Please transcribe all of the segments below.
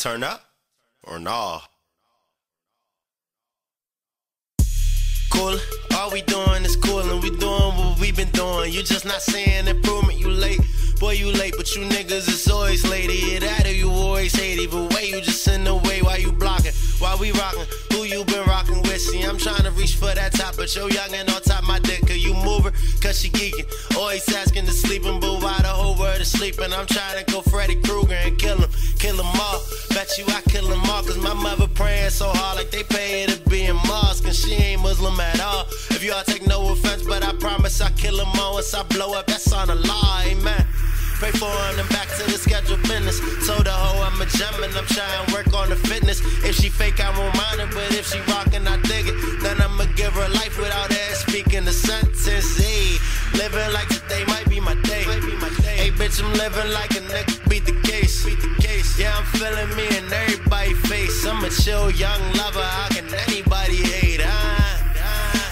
Turn up or nah? Cool, all we doing is cool, and we doing what we been doing. You just not saying improvement, you late. Boy, you late, but you niggas is always late. Either that or you always hate. Either way, you just in the way while you blocking. While we rocking, who you been rocking with? See, I'm trying to reach for that top, but yo youngin' on top my dick. Cause you move her, cause she geeking. Always asking to sleeping, but why the whole world is sleeping? I'm trying to go Freddy Krueger and kill him, kill him You I kill him all, cause my mother praying so hard like they pay her to be in mosque. And she ain't Muslim at all. If y'all take no offense, but I promise I kill him all once I blow up. That's on the law, amen. Pray for him and back to the scheduled business. Told the hoe oh, I'm a gem and I'm trying to work on the fitness. If she fake, I won't mind it, but if she rockin', I dig it. Then I'ma give her life without her speaking the sentence. Hey, living like today might be my day. Hey, bitch, I'm living like a nigga. Beat the feeling me in everybody's face. I'm a chill young lover. How can anybody hate? Huh?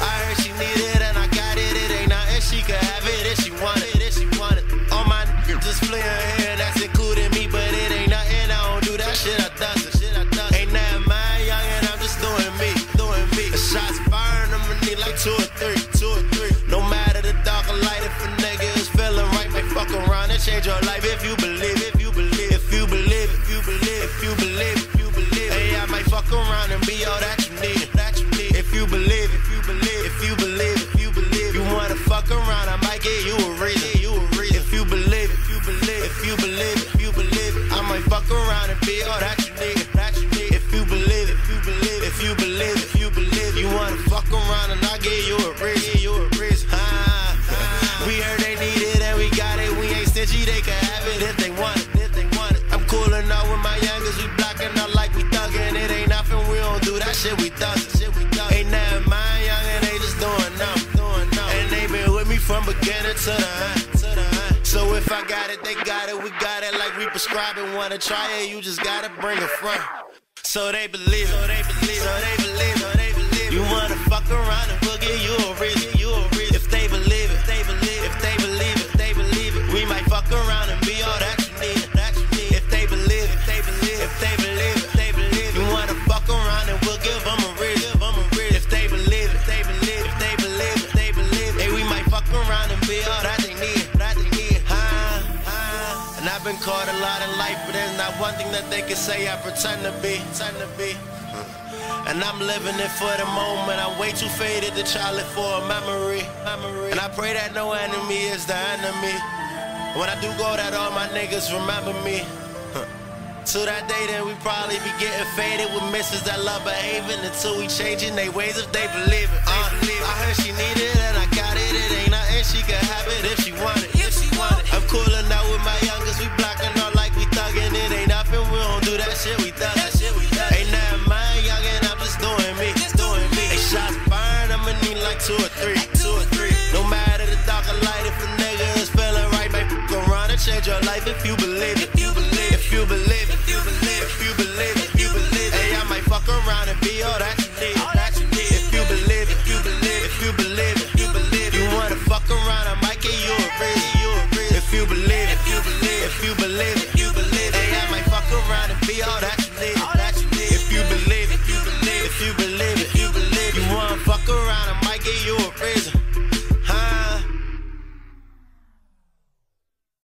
I heard she needed and I got it. It ain't nothing she could have it if she want it. If she want it. All my niggas just fleeing here, that's including me, but it ain't nothing. I don't do that shit. I does it. Shit I does. Ain't nothing mine, young, and I'm just doing me, doing me. The shots firing, I'ma need like two or three, two or three. No matter the dark or light, if a nigga is feeling right, may fuck around and change your life if you believe, it, they got it, we got it like we prescribe it. Wanna try it, you just gotta bring a friend. So they believe, so they believe, so they believe, so they believe. You wanna fuck around and been caught a lot in life, but there's not one thing that they can say I pretend to be, pretend to be. And I'm living it for the moment. I'm way too faded to try live for a memory. memory. And I pray that no enemy is the enemy. When I do go, that all my niggas remember me. To that day, then we probably be getting faded with misses that love behaving until we changing they ways if they believe it. Uh, I heard she need if you believe it. If you believe, it, if you believe, if you believe, if you believe, if you believe, hey, I might fuck around and be all that. If you believe, it, if you believe, if you believe, if you believe, you wanna fuck around, I might get you. If you believe, if you believe, if you believe, if you believe, hey, I might fuck around and be all that.